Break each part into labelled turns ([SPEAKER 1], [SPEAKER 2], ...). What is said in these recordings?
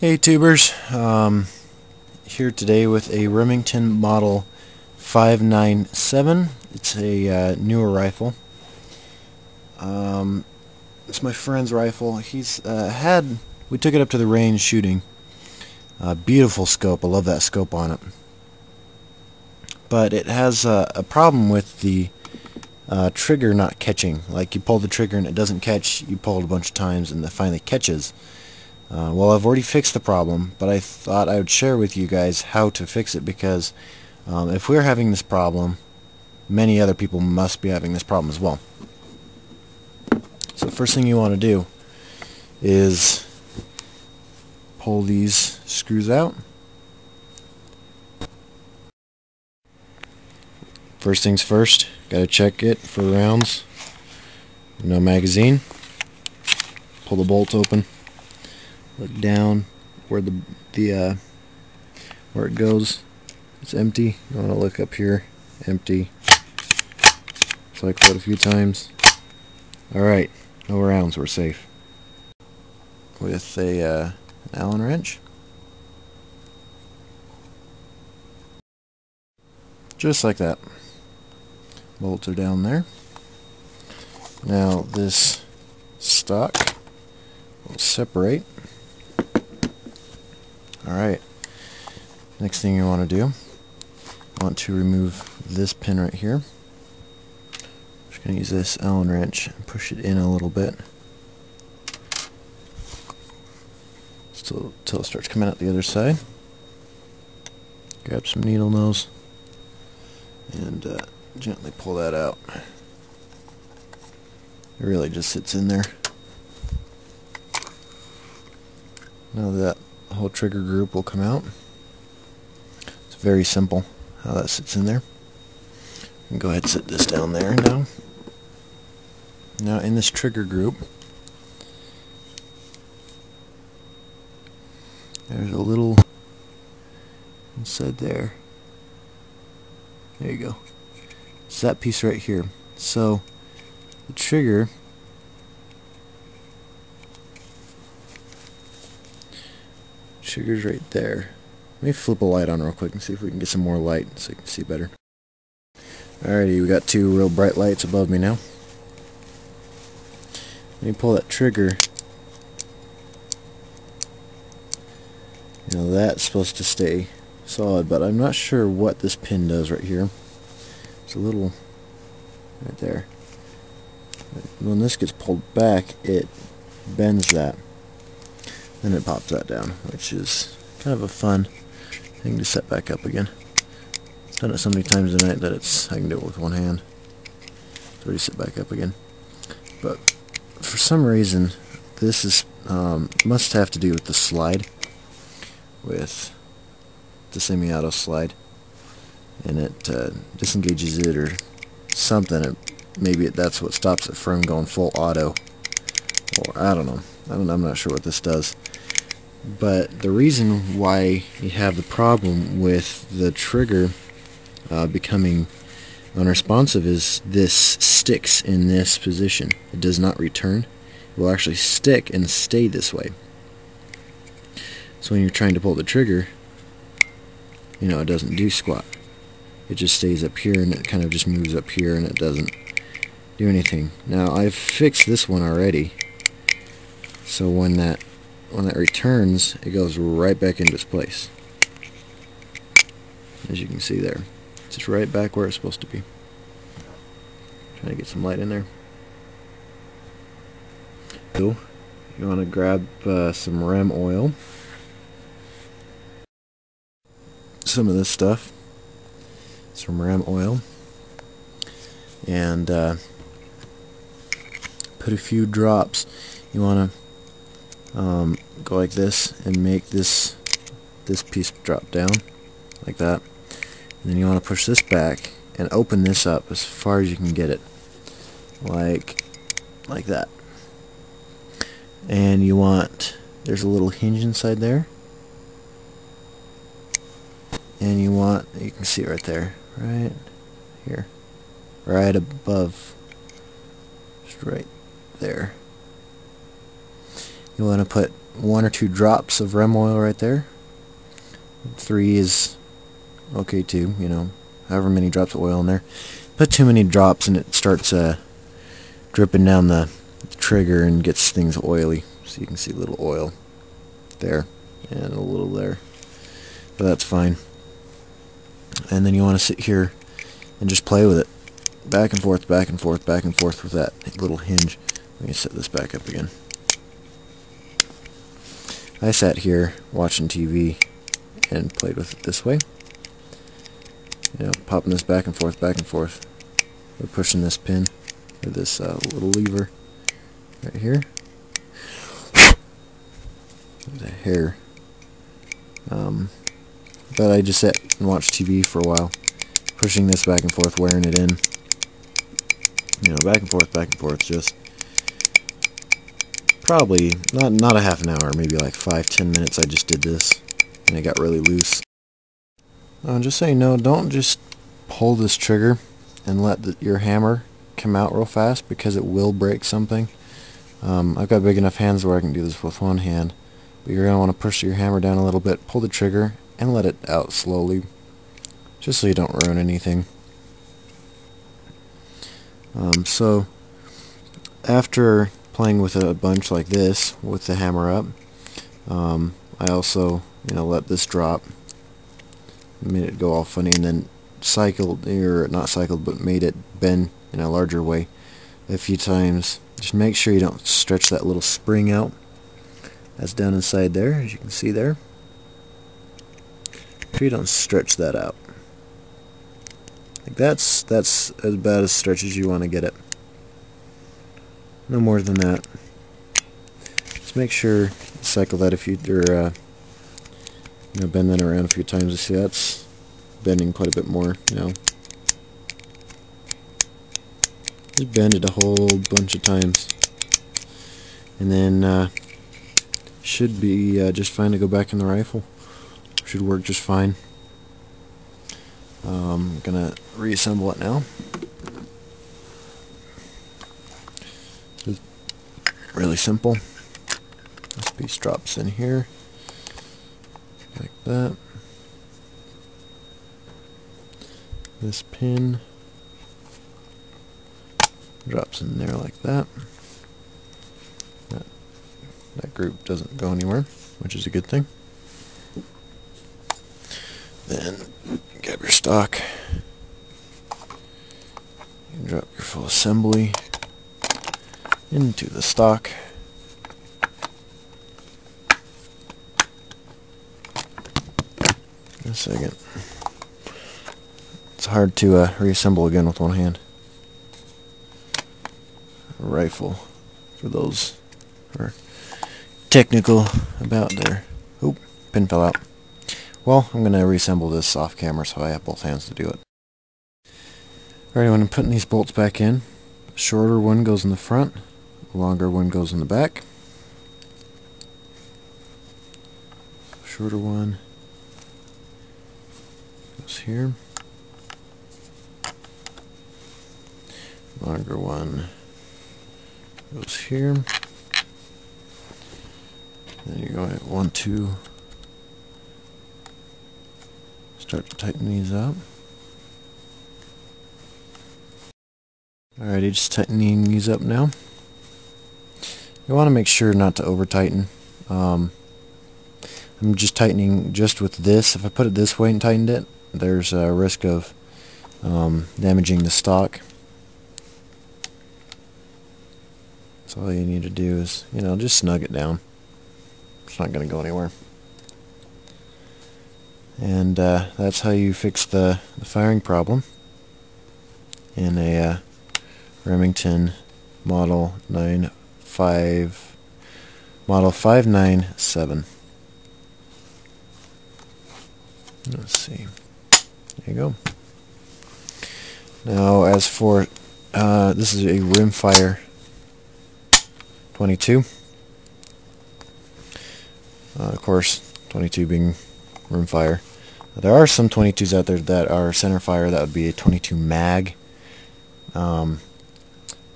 [SPEAKER 1] Hey tubers, um, here today with a Remington Model 597. It's a uh, newer rifle. Um, it's my friend's rifle. He's uh, had, we took it up to the range shooting. Uh, beautiful scope, I love that scope on it. But it has a problem with the uh, trigger not catching. Like you pull the trigger and it doesn't catch, you pull it a bunch of times and it finally catches. Uh, well, I've already fixed the problem, but I thought I would share with you guys how to fix it because um, if we're having this problem, many other people must be having this problem as well. So the first thing you want to do is pull these screws out. First things first, gotta check it for rounds. No magazine. Pull the bolt open look down where the the uh, where it goes. It's empty. You want to look up here. Empty. Cycle it a few times. Alright no rounds. We're safe. With a uh, an Allen wrench. Just like that. Bolts are down there. Now this stock will separate Alright, next thing you want to do, want to remove this pin right here. I'm just going to use this Allen wrench and push it in a little bit. Until it starts coming out the other side. Grab some needle nose and uh, gently pull that out. It really just sits in there. Now that the whole trigger group will come out. It's very simple how that sits in there. Go ahead and set this down there now. Now in this trigger group, there's a little inside there. There you go. It's that piece right here. So the trigger Sugar's right there. Let me flip a light on real quick and see if we can get some more light so you can see better. Alrighty, we got two real bright lights above me now. Let me pull that trigger. Know, that's supposed to stay solid, but I'm not sure what this pin does right here. It's a little right there. When this gets pulled back, it bends that. Then it pops that down, which is kind of a fun thing to set back up again. Done it so many times tonight that it's I can do it with one hand. It's already set back up again. But for some reason, this is um, must have to do with the slide, with the semi-auto slide, and it uh, disengages it or something. It, maybe it, that's what stops it from going full auto, or I don't know. I don't, I'm not sure what this does. But the reason why you have the problem with the trigger uh, becoming unresponsive is this sticks in this position. It does not return. It will actually stick and stay this way. So when you're trying to pull the trigger, you know, it doesn't do squat. It just stays up here and it kind of just moves up here and it doesn't do anything. Now I've fixed this one already. So when that when that returns, it goes right back into its place. As you can see there. It's just right back where it's supposed to be. Trying to get some light in there. So, you want to grab uh, some rem oil. Some of this stuff. Some rem oil. And uh, put a few drops. You want to um, go like this and make this this piece drop down like that. And then you want to push this back and open this up as far as you can get it like like that. And you want there's a little hinge inside there. And you want you can see it right there right here right above just right there you want to put one or two drops of rem oil right there. Three is okay too, you know, however many drops of oil in there. Put too many drops and it starts uh, dripping down the trigger and gets things oily. So you can see a little oil there and a little there. But that's fine. And then you want to sit here and just play with it. Back and forth, back and forth, back and forth with that little hinge. Let me set this back up again. I sat here watching TV and played with it this way. You know, popping this back and forth, back and forth. We're pushing this pin with this uh, little lever right here. The hair. Um, but I just sat and watched TV for a while, pushing this back and forth, wearing it in. You know, back and forth, back and forth, just probably not not a half an hour, maybe like five, ten minutes. I just did this, and it got really loose. Uh, just you know, don't just pull this trigger and let the, your hammer come out real fast because it will break something. Um, I've got big enough hands where I can do this with one hand, but you're going to want to push your hammer down a little bit, pull the trigger, and let it out slowly, just so you don't ruin anything. Um, so, after playing with a bunch like this, with the hammer up, um, I also, you know, let this drop, made it go all funny, and then cycled, or not cycled, but made it bend in a larger way a few times. Just make sure you don't stretch that little spring out. That's down inside there, as you can see there. If you don't stretch that out. Like that's that's as stretch as you want to get it. No more than that. Just make sure cycle that if you or uh, you know bend that around a few times. You see that's bending quite a bit more. Know, just bend it a whole bunch of times, and then uh, should be uh, just fine to go back in the rifle. Should work just fine. Um, I'm gonna reassemble it now. Really simple. This piece drops in here like that. This pin drops in there like that. That, that group doesn't go anywhere, which is a good thing. Then grab your stock and drop your full assembly into the stock. A second. It's hard to uh, reassemble again with one hand. Rifle, for those who are technical about their... Oop, pin fell out. Well, I'm going to reassemble this off camera so I have both hands to do it. Alright, when I'm putting these bolts back in, shorter one goes in the front, longer one goes in the back. Shorter one goes here. Longer one goes here. Then you go at one, two, start to tighten these up. Alrighty, just tightening these up now. You want to make sure not to over tighten. Um, I'm just tightening just with this. If I put it this way and tightened it, there's a risk of um, damaging the stock. So all you need to do is, you know, just snug it down. It's not going to go anywhere. And uh, that's how you fix the, the firing problem in a uh, Remington Model 95 Model 597. Let's see. There you go. Now, as for uh, this is a rimfire 22. Uh, of course, 22 being rimfire. There are some 22s out there that are centerfire. That would be a 22 mag. Um,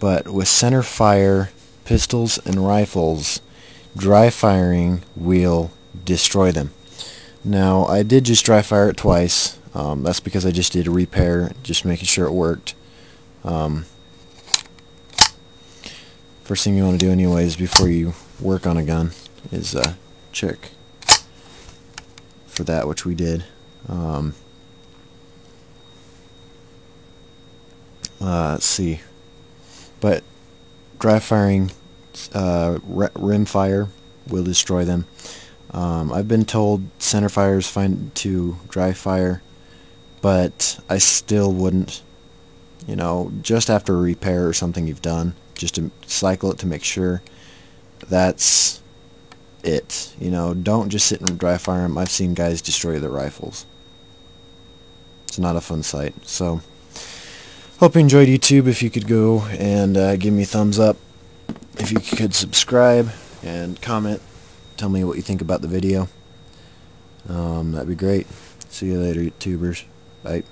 [SPEAKER 1] but with center fire pistols and rifles, dry firing will destroy them. Now I did just dry fire it twice. Um, that's because I just did a repair, just making sure it worked. Um, first thing you want to do anyways before you work on a gun is uh, check for that, which we did. Um, uh, let's see. But dry firing, uh, rim fire will destroy them. Um, I've been told center fire is fine to dry fire, but I still wouldn't, you know, just after a repair or something you've done, just to cycle it to make sure that's it. You know, don't just sit and dry fire them. I've seen guys destroy their rifles. It's not a fun sight. So, hope you enjoyed YouTube. If you could go and uh, give me a thumbs up. If you could subscribe and comment tell me what you think about the video. Um, that'd be great. See you later, YouTubers. Bye.